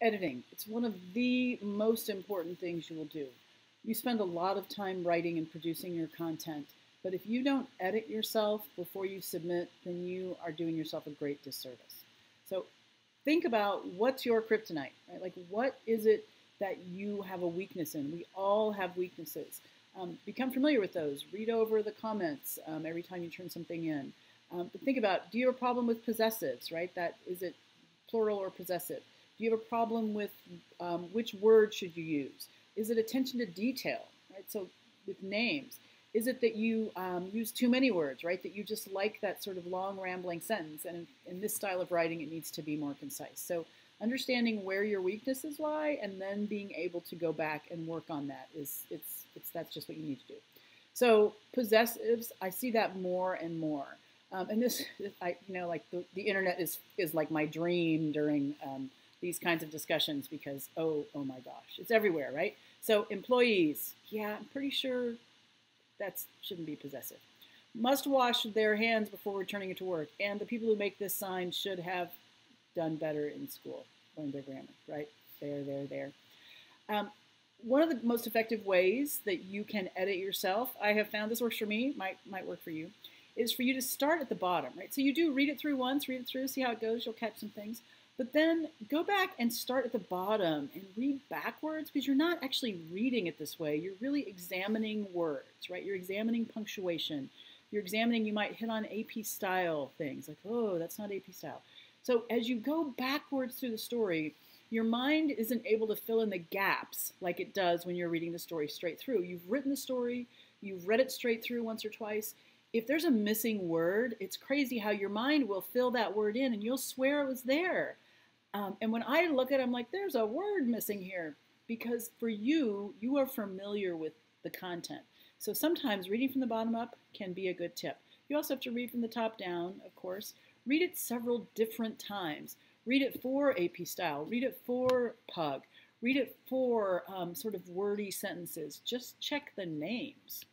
Editing. It's one of the most important things you will do. You spend a lot of time writing and producing your content, but if you don't edit yourself before you submit, then you are doing yourself a great disservice. So think about what's your kryptonite, right? Like what is it that you have a weakness in? We all have weaknesses. Um, become familiar with those. Read over the comments um, every time you turn something in. Um, but think about, do you have a problem with possessives, right? That is it plural or possessive? Do you have a problem with um, which word should you use? Is it attention to detail, right? So with names, is it that you um, use too many words, right? That you just like that sort of long rambling sentence, and in, in this style of writing, it needs to be more concise. So understanding where your weaknesses lie, and then being able to go back and work on that is it's it's that's just what you need to do. So possessives, I see that more and more. Um, and this, I, you know, like the, the internet is, is like my dream during um, these kinds of discussions because, oh, oh my gosh, it's everywhere, right? So employees, yeah, I'm pretty sure that shouldn't be possessive. Must wash their hands before returning to work. And the people who make this sign should have done better in school, learned their grammar, right? There, there, there. Um, one of the most effective ways that you can edit yourself, I have found this works for me, might, might work for you, is for you to start at the bottom, right? So you do read it through once, read it through, see how it goes, you'll catch some things. But then go back and start at the bottom and read backwards because you're not actually reading it this way. You're really examining words, right? You're examining punctuation. You're examining, you might hit on AP style things like, oh, that's not AP style. So as you go backwards through the story, your mind isn't able to fill in the gaps like it does when you're reading the story straight through. You've written the story, you've read it straight through once or twice, if there's a missing word, it's crazy how your mind will fill that word in and you'll swear it was there. Um, and when I look at it, I'm like, there's a word missing here. Because for you, you are familiar with the content. So sometimes reading from the bottom up can be a good tip. You also have to read from the top down, of course. Read it several different times. Read it for AP style. Read it for Pug. Read it for um, sort of wordy sentences. Just check the names.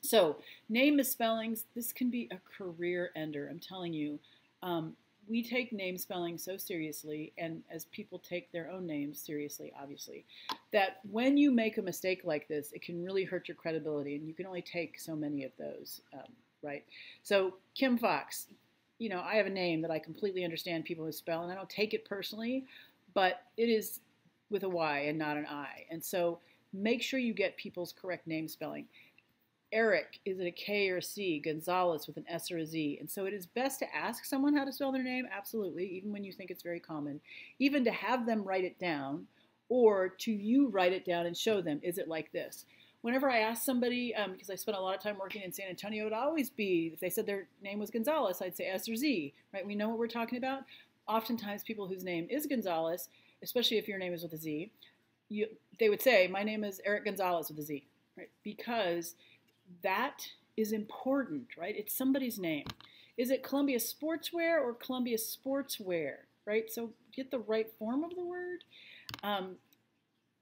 So, name misspellings, this can be a career ender, I'm telling you. Um, we take name spelling so seriously, and as people take their own names seriously, obviously, that when you make a mistake like this, it can really hurt your credibility, and you can only take so many of those, um, right? So, Kym Fox, you know, I have a name that I completely understand people misspell, and I don't take it personally, but it is with a Y and not an I. And so, make sure you get people's correct name spelling. Eric, is it a K or a C? Gonzalez with an S or a Z. And so it is best to ask someone how to spell their name, absolutely, even when you think it's very common. Even to have them write it down, or to you write it down and show them, is it like this? Whenever I ask somebody, um, because I spent a lot of time working in San Antonio, it would always be, if they said their name was Gonzalez, I'd say S or Z, right? We know what we're talking about. Oftentimes, people whose name is Gonzalez, especially if your name is with a Z, you, they would say, my name is Eric Gonzalez with a Z, right? Because that is important, right? It's somebody's name. Is it Columbia Sportswear or Columbia Sportswear, right? So get the right form of the word. Um,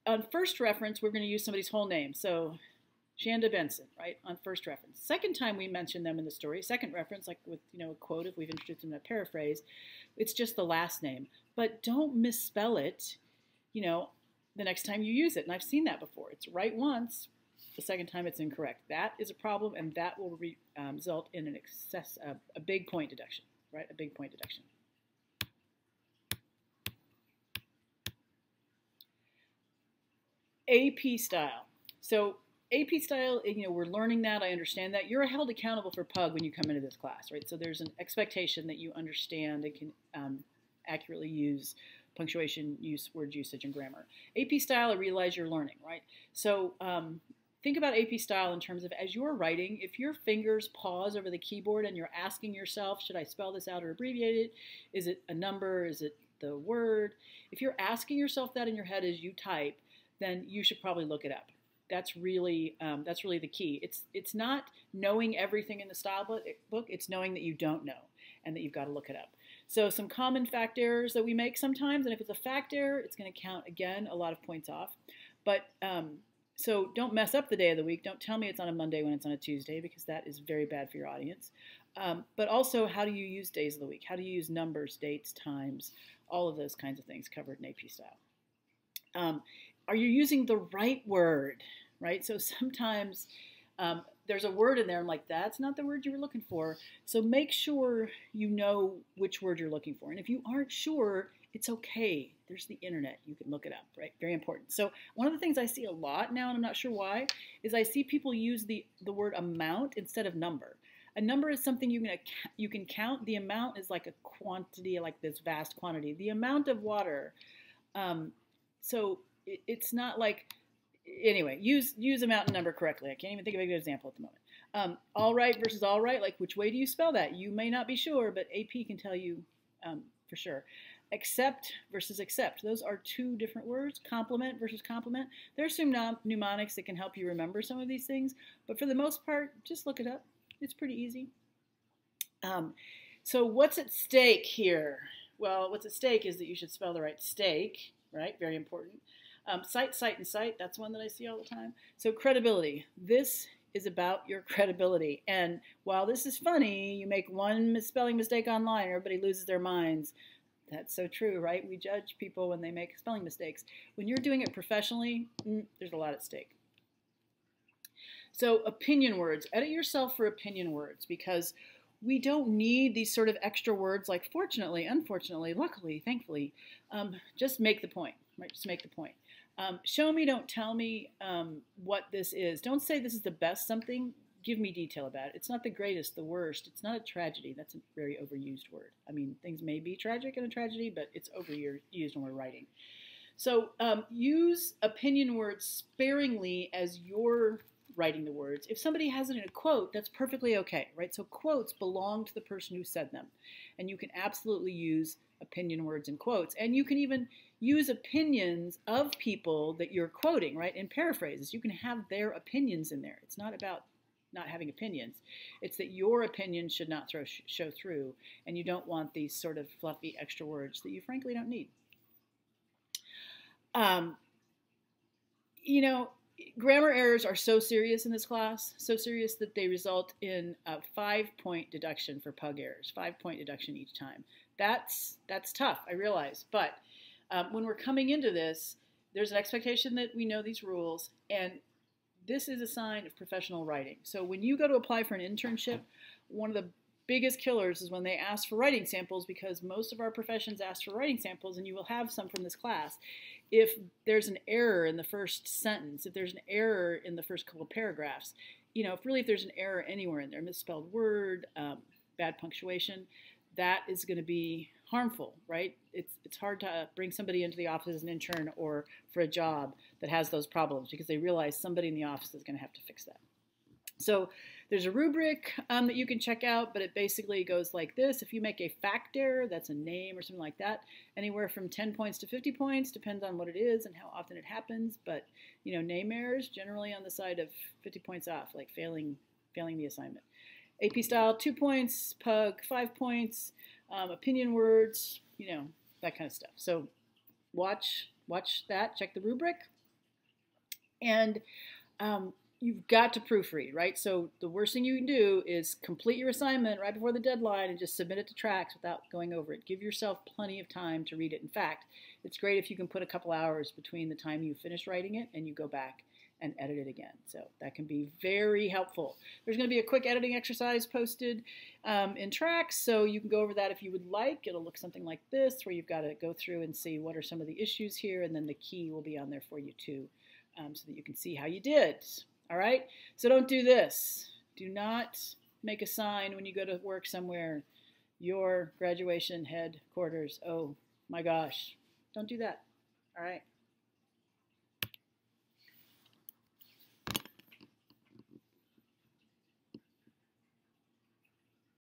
on first reference, we're going to use somebody's whole name. So Shanda Benson, right, on first reference. Second time we mention them in the story, second reference, like with you know a quote, if we've introduced them in a paraphrase, it's just the last name. But don't misspell it, you know, the next time you use it. And I've seen that before. It's right once, the second time it's incorrect. That is a problem, and that will re, um, result in an excess, uh, a big point deduction, right? A big point deduction. AP style. So AP style, you know, we're learning that. I understand that. You're held accountable for PUG when you come into this class, right? So there's an expectation that you understand and can um, accurately use punctuation, use, word usage, and grammar. AP style, I realize you're learning, right? So um, think about AP style in terms of as you're writing, if your fingers pause over the keyboard and you're asking yourself, should I spell this out or abbreviate it? Is it a number? Is it the word? If you're asking yourself that in your head as you type, then you should probably look it up. That's really um, that's really the key. It's it's not knowing everything in the style book. It's knowing that you don't know and that you've got to look it up. So some common fact errors that we make sometimes, and if it's a fact error, it's going to count again a lot of points off. But um, so don't mess up the day of the week. Don't tell me it's on a Monday when it's on a Tuesday because that is very bad for your audience. Um, but also, how do you use days of the week? How do you use numbers, dates, times? all of those kinds of things covered in AP style. Um, are you using the right word, right? So sometimes um, there's a word in there. I'm like, that's not the word you were looking for. So make sure you know which word you're looking for. And if you aren't sure, it's okay. There's the internet. You can look it up, right? Very important. So one of the things I see a lot now, and I'm not sure why, is I see people use the, the word amount instead of number. A number is something you can you can count. The amount is like a quantity, like this vast quantity. The amount of water. Um, so it, it's not like anyway. Use use amount and number correctly. I can't even think of a good example at the moment. Um, all right versus all right. Like which way do you spell that? You may not be sure, but AP can tell you um, for sure. Accept versus accept. Those are two different words. Complement versus complement. There's some mnemonics that can help you remember some of these things, but for the most part, just look it up. It's pretty easy. Um, so what's at stake here? Well, what's at stake is that you should spell the right stake, right? Very important. Um, cite, cite, and cite. That's one that I see all the time. So credibility. This is about your credibility. And while this is funny, you make one misspelling mistake online, everybody loses their minds. That's so true, right? We judge people when they make spelling mistakes. When you're doing it professionally, mm, there's a lot at stake. So opinion words, edit yourself for opinion words because we don't need these sort of extra words like fortunately, unfortunately, luckily, thankfully. Um, just make the point, right? Just make the point. Um, show me, don't tell me um, what this is. Don't say this is the best something. Give me detail about it. It's not the greatest, the worst. It's not a tragedy. That's a very overused word. I mean, things may be tragic in a tragedy, but it's overused when we're writing. So um, use opinion words sparingly as you're writing the words. If somebody has it in a quote, that's perfectly okay, right? So quotes belong to the person who said them. And you can absolutely use opinion words in quotes. And you can even use opinions of people that you're quoting, right? In paraphrases, you can have their opinions in there. It's not about not having opinions. It's that your opinion should not throw, show through, and you don't want these sort of fluffy extra words that you frankly don't need. Um, you know, grammar errors are so serious in this class, so serious that they result in a five-point deduction for pug errors, five-point deduction each time. That's that's tough, I realize, but um, when we're coming into this, there's an expectation that we know these rules, and this is a sign of professional writing. So when you go to apply for an internship, one of the biggest killers is when they ask for writing samples because most of our professions ask for writing samples, and you will have some from this class if there's an error in the first sentence, if there's an error in the first couple of paragraphs, you know, if really if there's an error anywhere in there, misspelled word, um, bad punctuation, that is going to be harmful, right? It's it's hard to bring somebody into the office as an intern or for a job that has those problems because they realize somebody in the office is going to have to fix that. So there's a rubric um, that you can check out, but it basically goes like this. If you make a fact error, that's a name or something like that, anywhere from 10 points to 50 points, depends on what it is and how often it happens. But, you know, name errors generally on the side of 50 points off, like failing, failing the assignment. AP style, two points, pug, five points, um, opinion words, you know, that kind of stuff. So watch, watch that, check the rubric. And um, you've got to proofread, right? So the worst thing you can do is complete your assignment right before the deadline and just submit it to TRAX without going over it. Give yourself plenty of time to read it. In fact, it's great if you can put a couple hours between the time you finish writing it and you go back and edit it again. So that can be very helpful. There's going to be a quick editing exercise posted um, in TRAX, so you can go over that if you would like. It'll look something like this, where you've got to go through and see what are some of the issues here, and then the key will be on there for you too, um, so that you can see how you did. All right? So don't do this. Do not make a sign when you go to work somewhere, your graduation headquarters. Oh my gosh. Don't do that. All right?